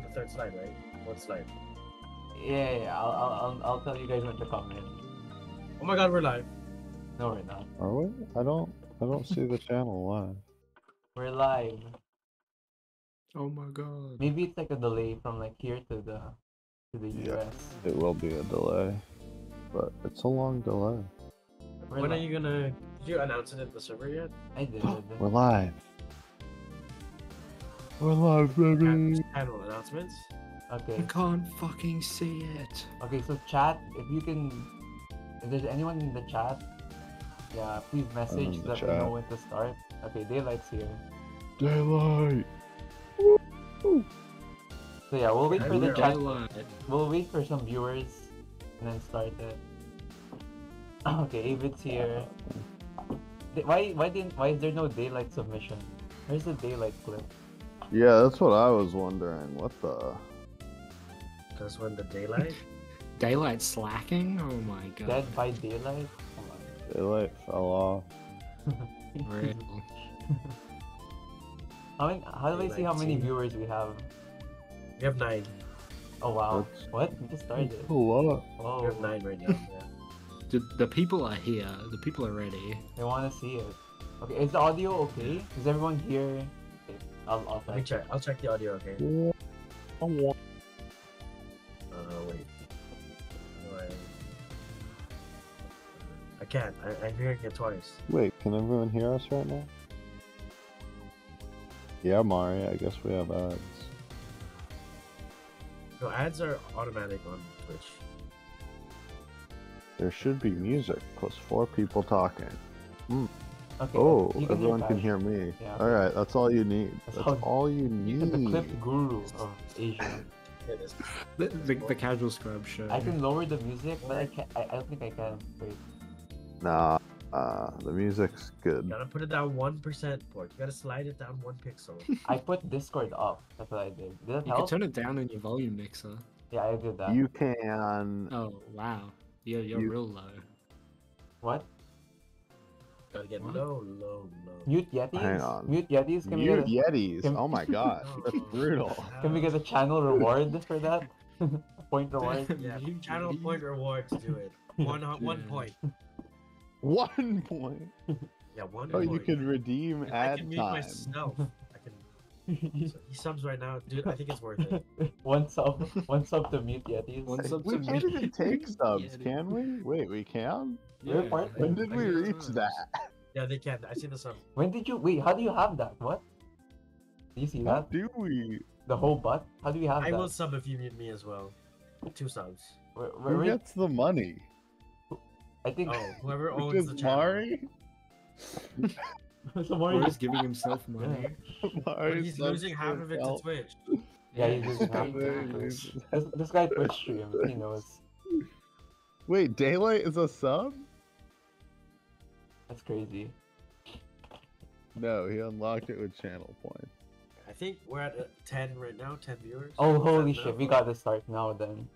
about the third slide, right? Fourth slide. Yeah, yeah, yeah. I'll, I'll, I'll, I'll tell you guys when to come in. Oh my god, we're live. No, we're not. Are we? I don't. I don't see the channel. live. We're live. Oh my god. Maybe it's like a delay from like here to the to the Yeah. US. It will be a delay, but it's a long delay. We're when are you gonna? Did you announce it at the server yet? I did. I did. We're live. We're live, baby. Channel, channel announcements. Okay. I can't fucking see it. Okay. So chat, if you can, if there's anyone in the chat, yeah, please message in the let me know when to start. Okay, daylight's here. Daylight. So yeah, we'll wait Yeah, for the chat. Daylight. We'll wait for some viewers and then start it. Okay, Avid's here. Uh-huh. Why why didn't why is there no daylight submission? Where's the daylight clip? Yeah, that's what I was wondering. What the? Because when the daylight. Daylight slacking? Oh my god. Dead by daylight? Come on. Daylight fell off. Real. How many, how do I see how many Daylight viewers we have? we have nine. Oh wow. That's- What? We just started. A lot. Oh. We have Oh, nine right now. Yeah. the, the people are here. The people are ready. they want to see it. Okay, is the audio okay? Is everyone here? Okay, I'll, I'll Let me check. check. I'll check the audio. Okay. I Uh, wait. I... I can't. I, I'm hearing it twice. Wait, can everyone hear us right now? Yeah, Mari. I guess we have ads. No, ads are automatic on Twitch. There should be music plus four people talking. Okay, Oh, you everyone can hear me. Yeah, All right, that's all you need. That's That's all- all you You're the clip need. guru of Asia. The, the, the casual scrub show. I can lower the music, but I can't. I, I don't think I can. Wait. Nah, uh, the music's good. You gotta put it down one percent, Pork. You gotta slide it down one pixel. I put Discord up. That's what I did. Did that You can turn it down in your volume mixer. Yeah, I did that. You can. Oh wow. You're, you're You- real low. What? Gotta get low, low, low. Mute Yetis? Hang on. Mute Yetis? Can we, Mute get a, Yetis. can- Oh my gosh, that's brutal. can we get a channel reward for that? Point reward? Yeah, You- channel point reward to do it. One on one point. One point. Yeah, one Oh, point. you can redeem If I ad can mute myself. I can. So he subs right now, dude. I think it's worth it. one sub, one sub to Mute Yetis. One sub We to can't me. even take subs, Yeah, can we? Wait, we can? We're part- When did I we reach so. that? Yeah, they can. I see the sub. When did you wait? How do you have that? What? Do you see How that? do we? The whole butt? How do you have I that? I will sub if you mute me as well. Two subs. Where, Who where, where, gets the money? I think Oh, whoever owns is the channel. Mari? Somewhere Or he's giving himself money. But Mari he's losing half of it to. Twitch. Yeah, he's losing half of it. this, this guy Twitch streams. He knows. Wait, Daylight is a sub? That's crazy. No, he unlocked it with channel points. I think we're at uh, 10 right now, 10 viewers. Oh, holy shit! We got to start now then.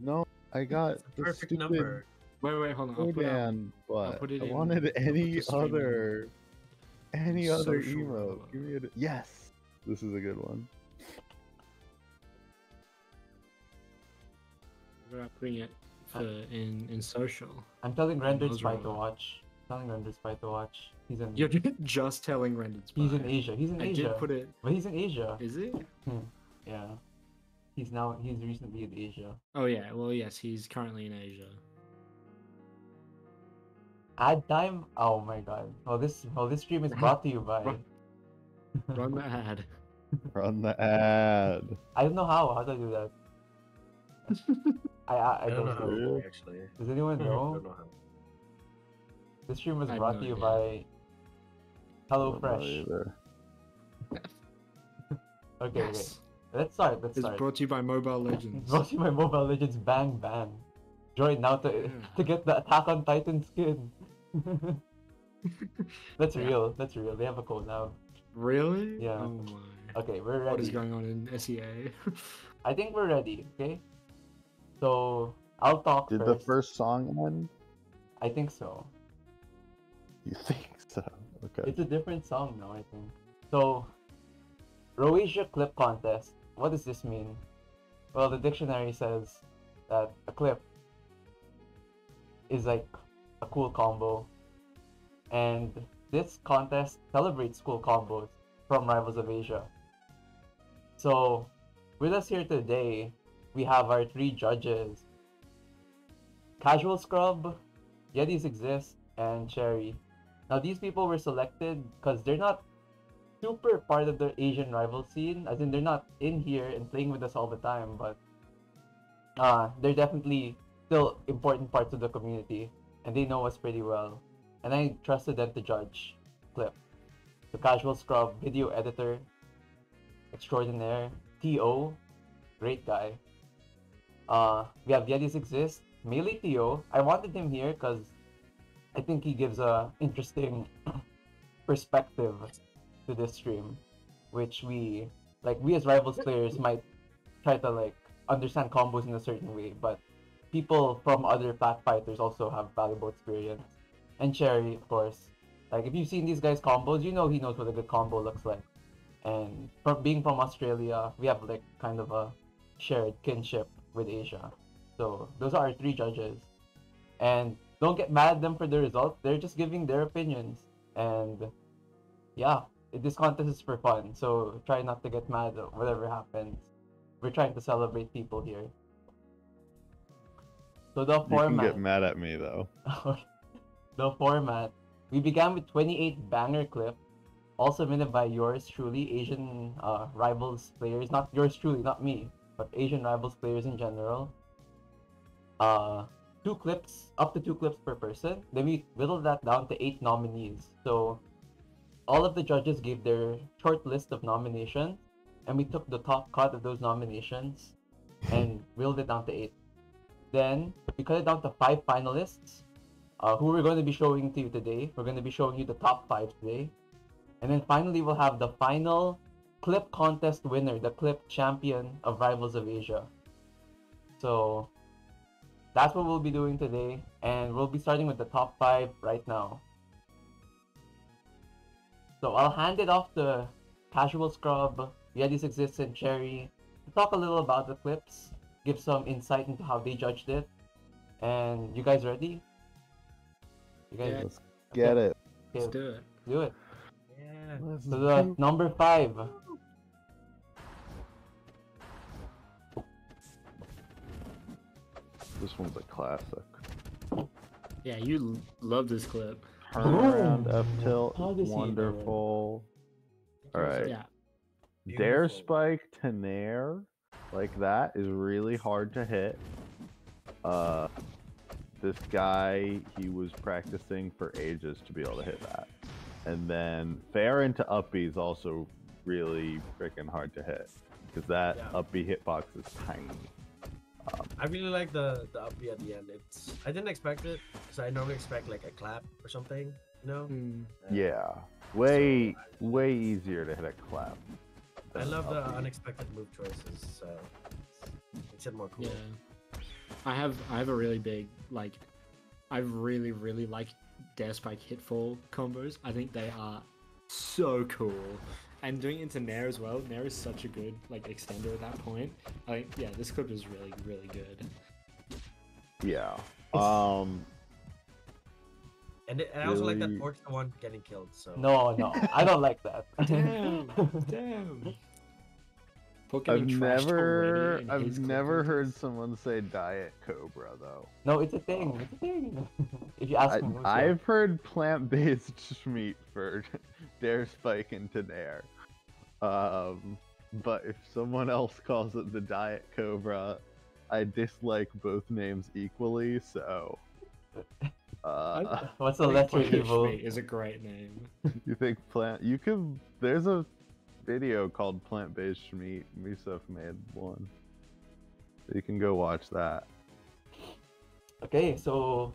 No, I got It's a the perfect stupid number. Wait, wait, hold on. I'll put out. Rodan, but put it I wanted any the stream other, any other social emote. rollout. Give me a, yes, this is a good one. We're putting it for in in social. I'm telling Rendered Those Spy to watch. telling Rendered Spy to watch. He's in. You're just telling Rendered Spy. He's in Asia. He's in I Asia. did put it. But he's in Asia. Is it? Hmm. Yeah. He's now. He's recently in Asia. Oh yeah. Well, yes, he's currently in Asia. Ad time. Oh my god. Well, this. Well, this stream is brought to you by. Run- Run the ad. Run the ad. I don't know how. How do I do that? I I, I I don't don't know how know. to know. do actually. Does anyone I know? don't know how. This stream was I have brought to you idea. by I don't HelloFresh. either. Okay, okay. Yes. Let's start. Let's It's start. brought to you by Mobile Legends. Brought to you by Mobile Legends Bang Bang. Join now to Yeah. to get the Attack on Titan skin. That's Yeah. real. That's real. They have a code now. Really? Yeah. Oh my. Okay, we're ready. What is going on in SEA? I think we're ready. Okay. So I'll talk Did first. the first song end? I think so. You think so? Okay. It's a different song now. I think. So, RoAsia Clip Contest what does this mean? Well, the dictionary says that a clip is like a cool combo, and this contest celebrates cool combos from Rivals of Asia. So, with us here today, we have our three judges Casual Scrub, Yetis Exist, and Cherry. Now, these people were selected because they're not super part of the Asian rival scene, as in they're not in here and playing with us all the time, but uh, they're definitely still important parts of the community, and they know us pretty well. And I trusted them to judge Clip. The Casual Scrub video editor extraordinaire, T.O., great guy. Uh, we have Yetis Exist, Melee T.O. I wanted him here because I think he gives a interesting perspective to this stream, which we like we as rivals players might try to like understand combos in a certain way, but people from other plat fighters also have valuable experience. And Cherry, of course. Like if you've seen these guys combos, you know he knows what a good combo looks like. And from being from Australia, we have like kind of a shared kinship with Asia. So those are our three judges. And don't get mad at them for the results. They're just giving their opinions. And yeah, this contest is for fun. So try not to get mad at whatever happens. We're trying to celebrate people here. So the format. You can get mad at me though. the format. We began with 28 banger clip, all submitted by yours truly, Asian uh, rivals players. Not yours truly, not me, but Asian rivals players in general. Uh, two clips, up to two clips per person. Then we whittled that down to eight nominees. So all of the judges gave their short list of nominations, and we took the top cut of those nominations and whittled it down to eight. Then we cut it down to five finalists, uh, who we're going to be showing to you today. We're going to be showing you the top five today. And then finally, we'll have the final clip contest winner, the clip champion of Rivals of Asia. So that's what we'll be doing today. And we'll be starting with the top five right now. So I'll hand it off to Casual Scrub, Yetis Exists, and Cherry to talk a little about the clips, give some insight into how they judged it. And you guys ready? You guys Yeah. Let's get it. Let's do it. do it. Yeah. So the number five. This one's a classic. Yeah, you l- love this clip. Turnaround up How tilt, does he know it? wonderful. All right. Yeah. Dair spike to nair like that is really hard to hit. Uh, this guy, he was practicing for ages to be able to hit that. And then fair into uppy is also really freaking hard to hit because that Yeah. uppy hitbox is tiny. I really like the the uppy at the end. It's I didn't expect it because I normally expect like a clap or something. You know. Mm. Yeah, way way easier to hit a clap. I love the uppy. unexpected move choices. So makes it more cool. Yeah. I have I have a really big like I really really like Dair Spike Hitfall combos. I think they are so cool. And doing it into Nair as well. Nair is such a good like extender at that point. I think yeah, this clip is really really good. Yeah. Um. And, it, and I also like that Really- Pork's the one getting killed. So No, no, I don't like that. Damn, damn. Poke I've never, I've never like heard someone say Diet Cobra though. no, it's a thing. It's a thing. if you ask I, me, it's a- I've heard plant-based meat for Dair Spike into Dair. Um, but if someone else calls it the Diet Cobra, I dislike both names equally. So, uh, what's the I think evil? is a great name. you think plant? You could. There's a video called Plant-Based Meat. Misuf made one. You can go watch that. Okay, so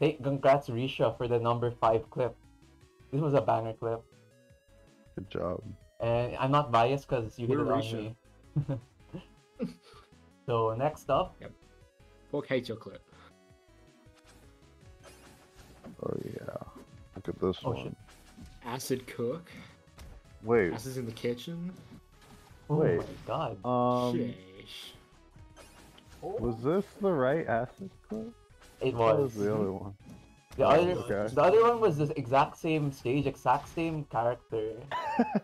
hey, congrats Risha for the number five clip. This was a banger clip, Good job. and I'm not biased because you hit We're it on me. so next up, Pork hates your clip. Look at this Oh, one. shit. Acid cook. Wait, Acid's in the kitchen. Oh Wait. my god. Um, Sheesh. was this the right acid cook? It What was. was the other one? The Oh, other, okay. the other one was the exact same stage, exact same character.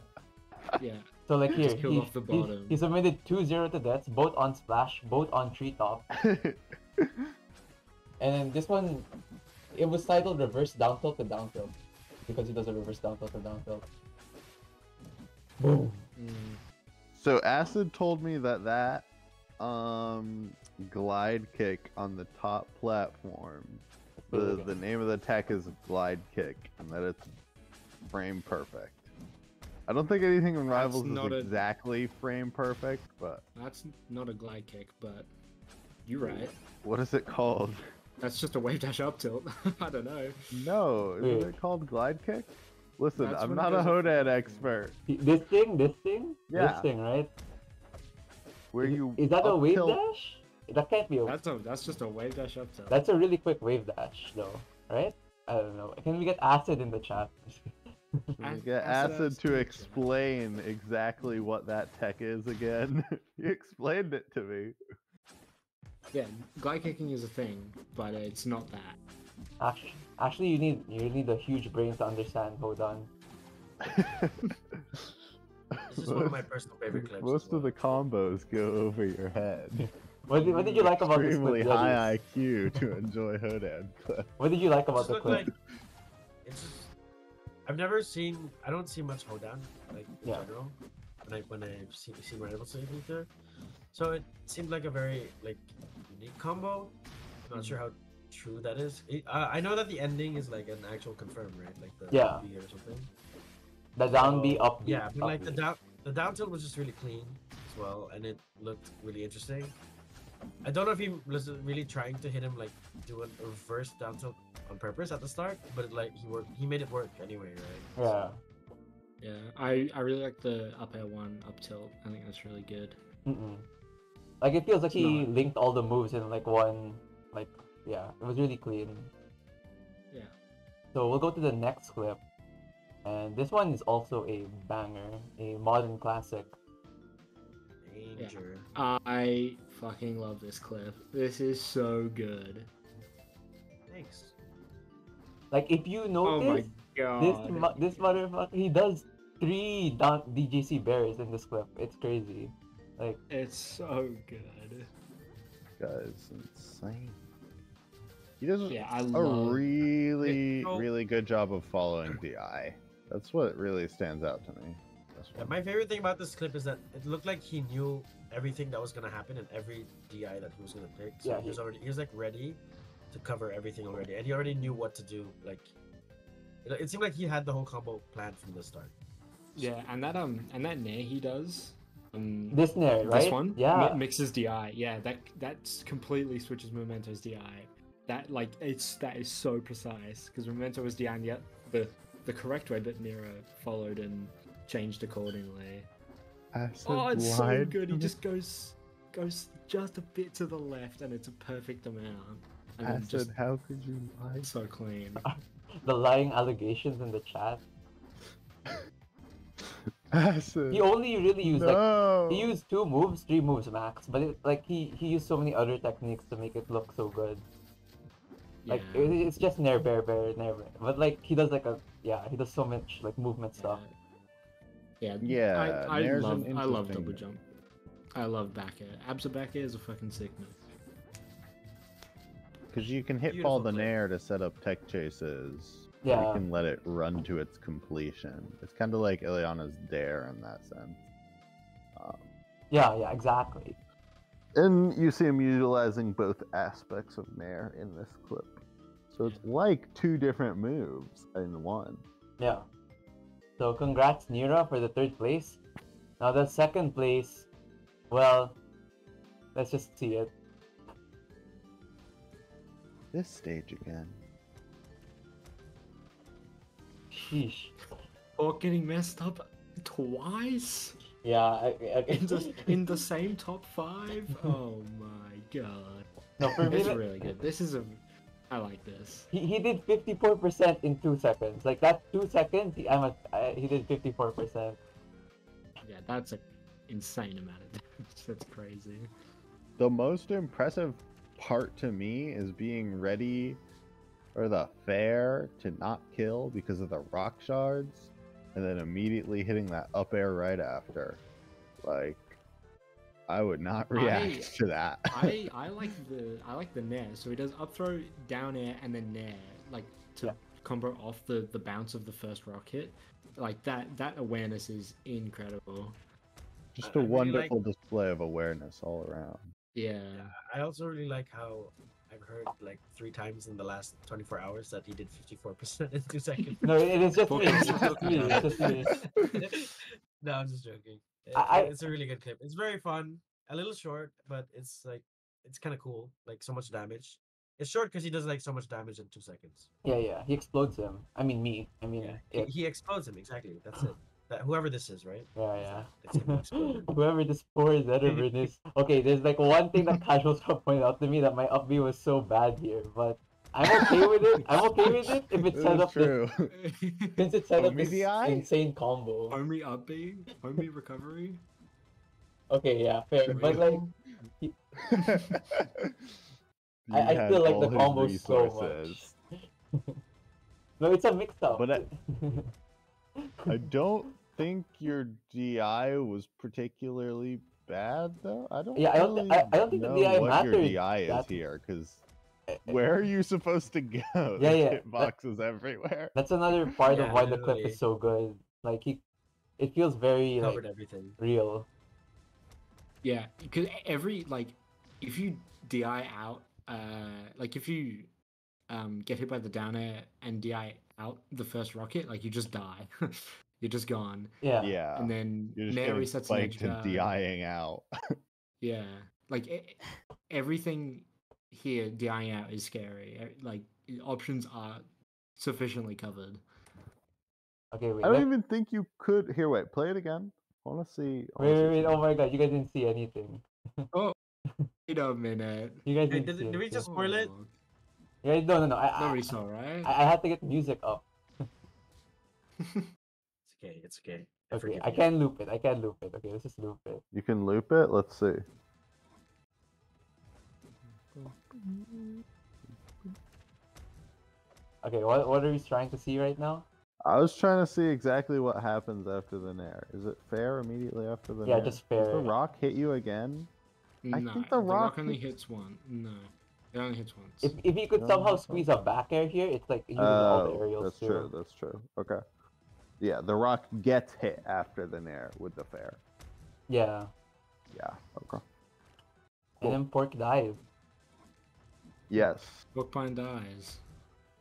Yeah. So like here, he, off the he- he submitted two zero to deaths, both on splash, both on treetop, and then this one, it was titled reverse down tilt to down tilt, because he does a reverse down tilt to down tilt. Boom. Mm. so acid told me that that um glide kick on the top platform the the name of the tech is glide kick and that it's frame perfect i don't think anything in rivals not a- is exactly frame perfect but That's not a glide kick, but you're right. what is it called That's just a wave dash up tilt. I don't know. no isn't Wait. it called glide kick listen That's i'm not a goes up Hodan and- expert This thing, this thing, Yeah. this thing, right? where is, you is that a wave tilt- dash? That can't be a. That's a that's just a wave dash up tilt. That's a really quick wave dash, though, right? I don't know. Can we get acid in the chat? Can we get acid acid to explain exactly what that tech is again. you explained it to me. Yeah, guy kicking is a thing, but it's not that. Actually, actually, you need you need a huge brain to understand. Hold on. This is one of my personal favorite clips. as Most of the combos go over your head. What did, what did you like about this Extremely clip? high IQ to enjoy Hodan. clip. What did you like about just the clip? like it's just I've never seen I don't see much Hodan like in Yeah. general when I when I've seen seen rivals in Aether. So it seemed like a very like unique combo. I'm not sure how true that is. It, uh, I know that the ending is like an actual confirm, right? Like the Yeah. B or something. The down B up B. Yeah, but up like the B. down the down tilt was just really clean as well, and it looked really interesting. I don't know if he was really trying to hit him like do a reverse down tilt on purpose at the start, but like he worked, he made it work anyway, right? Yeah. Yeah, I I really like the up air one up tilt. I think that's really good. Mm-mm. Like it feels like It's he not. linked all the moves in like one. Like yeah, it was really clean. Yeah. So we'll go to the next clip, and this one is also a banger, a modern classic. Danger. I fucking love this clip. This is so good. Thanks. Like if you notice, Oh my notice, this god. this motherfucker he does three down DJC bairs in this clip. It's crazy. Like It's so good. Guy's insane. He does Yeah, I a love. really, Yeah, so- really good job of following DI. That's what really stands out to me. Yeah, my favorite thing about this clip is that it looked like he knew everything that was gonna happen and every DI that he was gonna pick. So Yeah, he was already he was like ready to cover everything already, and he already knew what to do. Like it, it seemed like he had the whole combo planned from the start. Yeah, and that um and that nair he does. Um, this nair, right? This one, Yeah. mi- mixes DI. Yeah, that that's completely switches Memento's DI. That like it's that is so precise because Memento was DI and yet the the correct way, but Nero followed and changed accordingly. Acid Oh, it's so good. He just goes goes just a bit to the left, and it's a perfect amount. And then Acid, just how could you lie? so clean. The lying allegations in the chat. Acid. He only really used like he used two moves, three moves max, but it, like he he used so many other techniques to make it look so good. Like yeah. it, it's just nair bair bair nair bair, but like he does like a yeah he does so much like movement stuff. Yeah, Yeah, I, I love I love double jump. I love back air. Absa back air is a fucking sick move. Because you can hit Beautiful fall the clip. nair to set up tech chases. Or Yeah. You can let it run to its completion. It's kind of like Elliana's dair in that sense. Um, Yeah yeah exactly. and you see him utilizing both aspects of nair in this clip. So it's like two different moves in one. Yeah. So congrats Nira for the third place. Now the second place, well, let's just see it. This stage again. Sheesh. Or getting messed up twice Yeah. I, I, in the in the same top five. Oh my god, no, for me, it's like, really good. This is a, I like this. he, he did 54% in two seconds. Like that two seconds, he, I'm a, I, he did 54%. Yeah, that's a insane amount of damage. That's crazy. The most impressive part to me is being ready for the fair to not kill because of the rock shards, and then immediately hitting that up air right after. Like, I would not react I- to that. I I like the I like the nair. So he does up throw, down air, and then nair, like to Yeah. combo off the the bounce of the first rock hit. Like that that awareness is incredible. Just I a really like- wonderful display of awareness all around. Yeah. I also really like how I've heard like three times in the last 24 hours that he did 54% in two seconds. No, it is just me. It's just me. It's just me. no, I'm just joking. It- I- I- it's a really good clip. It's very fun. A little short, but it's like it's kind of cool. Like so much damage. It's short because he does like so much damage in two seconds. Yeah, yeah. He explodes him. I mean me. I mean Yeah, he, he explodes him exactly. That's it. That whoever this is, right? Yeah, yeah. Whoever this poor Zetterman is. Okay, there's like one thing that casuals have pointed out to me that my up B was so bad here, but I'm okay with it. I'm okay with it if it's This set is up this, true. since it's set up this insane combo. Homie up B, homie recovery. Okay, yeah, fair. But like, He I- I had still like the all combo his so resources. no, it's a mix up. But I- I don't think your DI was particularly bad though. I don't. Yeah, I don't thi- really I- I don't think the know DI what your DI is that- here because where are you supposed to go? Yeah, There's yeah, that- everywhere. That's another part Yeah, of why the clip is so good. Like he, it feels very like Covered everything. real. Yeah, because every like, if you DI out, uh, like if you um get hit by the down air and DI out the first rocket, like you just die. You're just gone, Yeah. Yeah. and then You're just Nair getting resets an spiked edge and guard. DIing out. Yeah, like e- everything here DIing out is scary. Like options are sufficiently covered. Okay, wait. I don't even think you could. Here, wait. Play it again. I want to see. Wait, wait, wait! Oh my god, you guys didn't see anything. Oh, wait a minute. You guys didn't did- see did we just- spoil it? Yeah, no, no, no. I, I, Nobody saw, right? I, I had to get music up. It's okay. It's okay. I Okay, I can't loop it. I can't loop it. Okay, let's just loop it. You can loop it. Let's see. Okay, what what are we trying to see right now? I was trying to see exactly what happens after the nair. Is it fair immediately after the Yeah, nair? just Does fair. the rock hit you again? I no, think the rock only hits- hits one. No, it only hits once. If if you could No, somehow that's squeeze a back air here, it's like you using all the Oh, aerials that's too. true. That's true. Okay. Yeah, the rock gets hit after the nair with the fair. Yeah, Yeah. Okay. and then pork dive. Yes. Bookbind dies.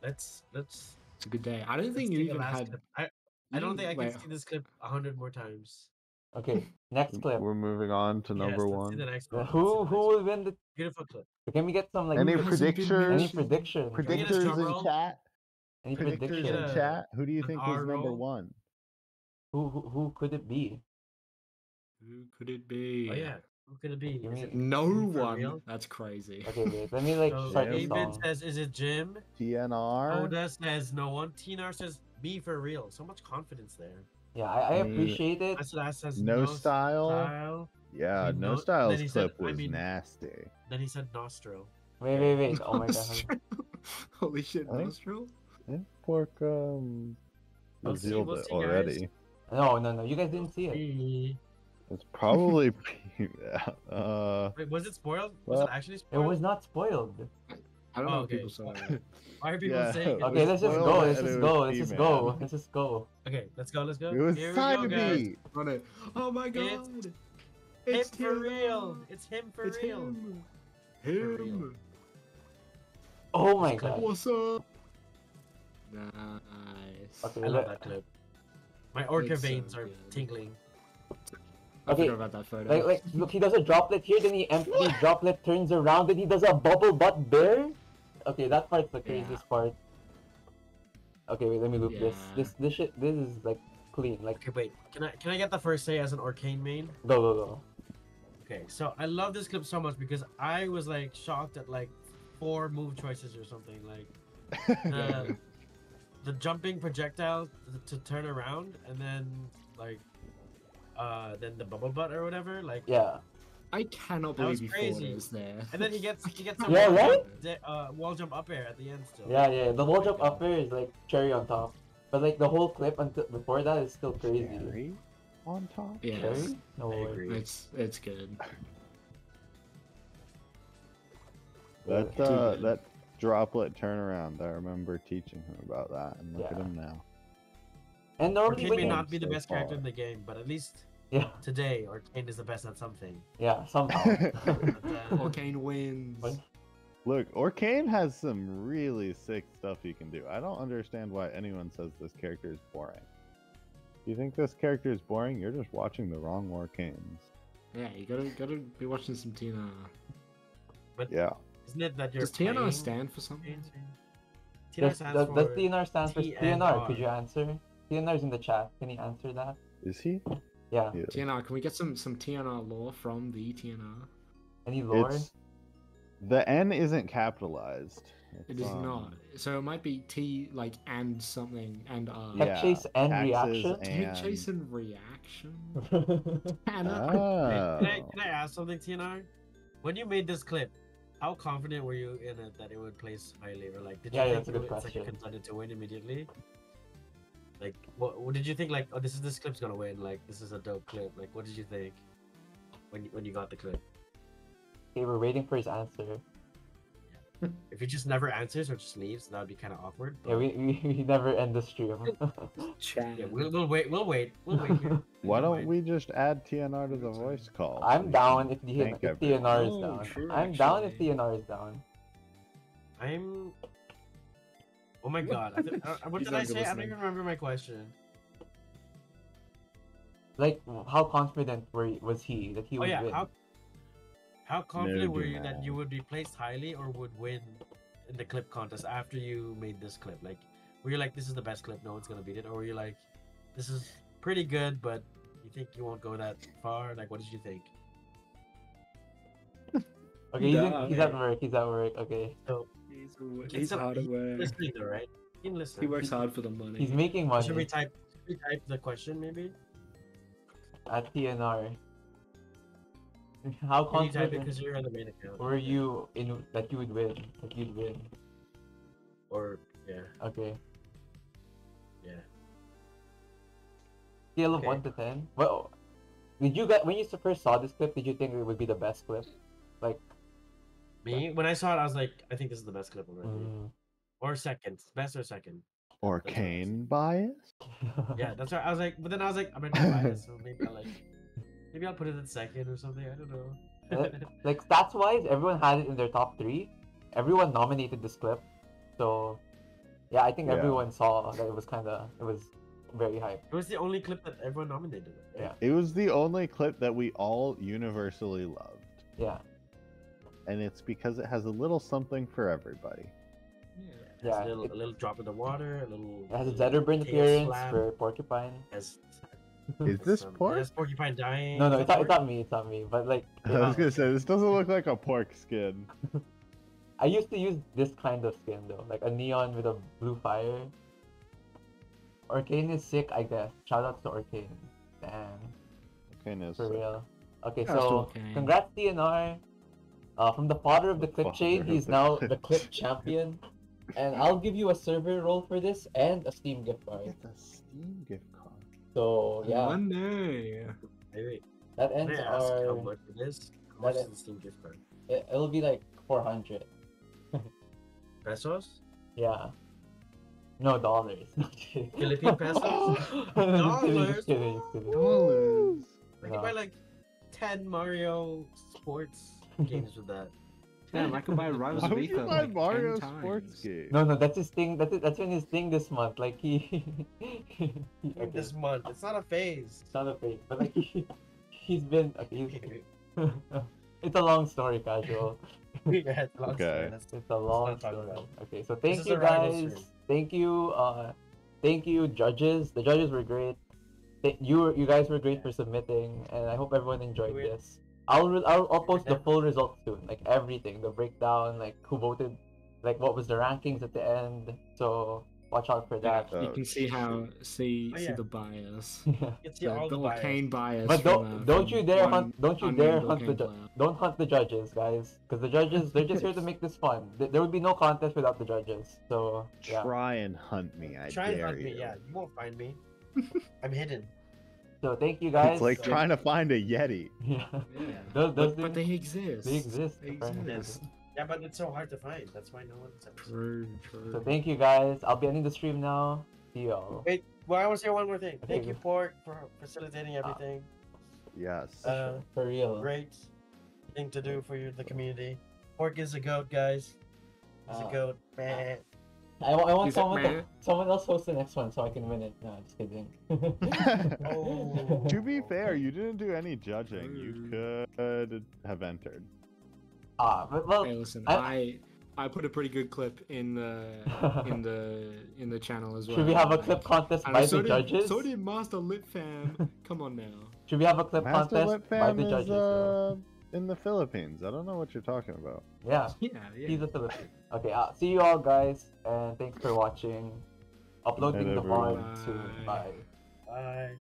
Let's let's. It's a good day. I don't think you even had. clip. I I don't think I can wait, see this clip a hundred more times. Okay, next clip. We're moving on to number let's one. the next one. let's see Who who will win the? Beautiful clip. Can we get some like Any Who hasn't predictions? any mentioned? prediction? Can we get a Predictors in chat. Any Predictors prediction? Get in a- chat. Who do you think R is number roll? one? Who, who who could it be? Who could it oh, be? Oh yeah. Who could it be? Is me- it No one. real? That's crazy. Okay, wait. Let me like So start the David says, "Is it Jim?" TNR. Oda says, "No one." Tnar says, "Me for real." So much confidence there. Yeah, I, I appreciate it. That's says, No "No style. style." Yeah, He no know- styles then he said- clip I was mean- nasty. Then he said nostril. Wait, wait, wait. Oh my god. Holy shit, Huh? nostril? Yeah, pork um revealed it see, guys. already. No, no, no. You guys didn't see it. It's probably yeah, uh Wait, was it spoiled? Was Well, it actually spoiled? It was not spoiled. I don't know Oh, if people okay. saw it. Why are people Yeah, saying it? it Okay, let's just go. Let's just go. Let's just go. Let's just go. Okay, let's go. Let's go. it was Here we time go, to be. On it. Oh my god! It's Him It's for him. real. It's him for It's real. him. For real. Him. Oh my god. What's up? Nice. Okay, I love that clip. My orca It's so veins are good. tingling. I Okay, forgot about that photo. Like, like, look, he does a droplet here, then he empty droplet turns around, then he does a bubble butt bair. Okay, that part's the Yeah. craziest part. Okay, wait, let me loop this. Yeah. This, this shit, this is like clean. Like, Okay, wait. Can I can I get the first say as an Orcane main? go, go, go. Okay, so I love this clip so much because I was like shocked at like four move choices or something. Like the, uh, the jumping projectile to, to turn around and then like uh then the bubble butt or whatever. Like Yeah. I cannot That was believe you crazy. was there. and then he gets he gets Yeah, wall right? jump, uh, wall jump up air at the end still. Yeah, yeah. The wall jump up air is like cherry on top. But like the whole clip until before that is still crazy. Cherry on top. Yeah, Cherry? No I agree. it's it's good. That uh, that droplet turnaround. I remember teaching him about that, and look at him now. And Orcane normally when may not be the so best character in the game, but at least yeah, today Orcane is the best at something. yeah, somehow. But, uh, Orcane wins. What? Look, Orcane has some really sick stuff he can do. I don't understand why anyone says this character is boring. You think this character is boring? You're just watching the wrong Orcanes. Yeah, you gotta gotta be watching some TNR. Yeah. Isn't it that you're Does TNR stand for something? TNR Does, stands does, for does TNR stand for TNR? Could you answer? TNR's in the chat. Can you answer that? Is he? Yeah. Yeah. TNR, can we get some some TNR lore from the TNR? Any lore? It's the N isn't capitalized. It It's, is not. um, So it might be T like and something and R. Tech Yeah, chase and taxes reaction? Take and- chase and reaction. yeah, Hannah. Oh. Can I, can I ask something, TNR? When you made this clip, how confident were you in it that it would place highly, or like did you Yeah, think that's a it good it's like a contender to win immediately? Like, what, what did you think? Like, oh, this is this clip's gonna win. Like, this is a dope clip. Like, what did you think when you, when you got the clip? Okay, we're waiting for his answer. If he just never answers or just leaves, that would be kind of awkward. Yeah, we, we, we never end the stream. Chat. yeah, we'll, we'll wait. We'll wait. We'll wait here. Why We'll don't wait. we just add TNR to the voice call? I'm down if, the, thank if everyone? TNR is Oh, down. true, I'm down if actually. TNR is down. I'm. Oh my god! I th- uh, what did I not say? I don't even remember my question. Like, how confident were was he that he Oh would yeah, win? how how confident were you that Jamal. you would be placed highly or would win in the clip contest after you made this clip? Like, were you like, this is the best clip, no one's gonna beat it, or were you like, this is pretty good, but you think you won't go that far? Like, what did you think? Okay, he's, in, Duh, he's at work. He's at work. Okay, He's, It's he's a- hard at work. Listening though, right? You can listen. He works hard for the money. he's making money Should we type? Should we type the question maybe? at TNR. How Can you type it confident because you're on the main account? were you in that you would win? That you'd win? Or yeah, Okay. yeah. Scale of Okay. one to ten. Well, did you get when you first saw this clip? Did you think it would be the best clip? Like, Me, when I saw it, I was like, I think this is the best clip already. mm, Or second, best or second. Orcane bias? Yeah, that's right. I was like, but then I was like, I'm gonna buy it, so maybe I'll like, maybe I'll put it in second or something. I don't know. like stats wise, everyone had it in their top three. Everyone nominated this clip, so yeah, I think Yeah. everyone saw that it was kind of it was very hype. it was the only clip that everyone nominated. Yeah. It was the only clip that we all universally loved. Yeah, And it's because it has a little something for everybody. It has Yeah, a little, it- a little drop in the water, a little. it has a little Zetterburn chaos appearance slam, for Porcupine. has- Is this some- it pork? has porcupine dying. No, no, it's not, it's not me, it's not me. But like, I was gonna say this doesn't look like a pork skin. I used to use this kind of skin though, like a neon with a blue fire. Orcane is sick, I guess. Shout out to Orcane. Damn, Okay, no, for so- real. Okay, Shout to so Orcane. congrats TNR. Uh, from the father of the The clip chain, he's now clip the clip champion. And I'll give you a server role for this and a Steam gift card. Get the Steam gift card. So yeah, Monday. Wait, wait. that Can ends I ask how our. much it is? How much that is the Steam gift card? It, it'll be like four hundred. Pesos? Yeah. No dollars. Philippine pesos? Just kidding, Dollars? just kidding, just kidding. Dollars. I No. can buy like 10 Mario sports games with that. Damn, I can buy Rivals Why of would you Aether buy like Mario 10 Sports times. game? No, no, that's his thing. That's it. That's been his thing this month. Like he, he okay, This month. It's not a phase. it's not a phase, but like he, he's been. Okay, he's, it's a long story, casual. yeah, it's a long Okay. story. That's- It's a long story. Okay, so thank is you guys. Thank you. Uh, thank you, judges. The judges were great. Th- you were, you guys were great for submitting, and I hope everyone enjoyed We- this. I'll, re- I'll I'll post the full results soon, like everything, the breakdown, like who voted, like what was the rankings at the end. So watch out for Yeah, that. you Oh, can see how see Oh, see the bias. You can see the, all the the bias. Orcane bias. But don't uh, don't you dare hunt don't you dare hunt the ju- don't hunt the judges, guys, because the judges they're just here to make this fun. There would be no contest without the judges. So yeah. Try and hunt me. I Try and dare hunt you. me. Yeah, you won't find me. I'm hidden. So thank you guys. It's like Uh, trying to find a yeti. Yeah. Yeah. Those, those But, but they exist. they exist. They exist. Yeah, but it's so hard to find. That's why no one's ever. seen True, true. So thank you guys. I'll be ending the stream now. See y'all. Wait, well, I want to say one more thing. Okay, Thank you, Pork, for facilitating everything. Yes. Uh, For real. great thing to do for you, the community. Pork is a goat, guys. He's Uh, a goat. Man. I, I want Is it someone to, someone else host the next one so I can win it. No, just kidding. Oh. to be fair, you didn't do any judging. You could have entered. ah, but well, Hey, listen, I- I I put a pretty good clip in the in the in the channel as well. should we have a clip contest by so the did, judges? So did Master Lit Fam. Come on now. Should we have a clip Master contest Lit by the judges? though? uh, in the Philippines. I don't know what you're talking about. Yeah, Yeah, yeah. he's a Philippine. Okay, uh, see you all guys, and thanks for watching. Uploading Night, the VOD everyone. soon. Bye. Bye.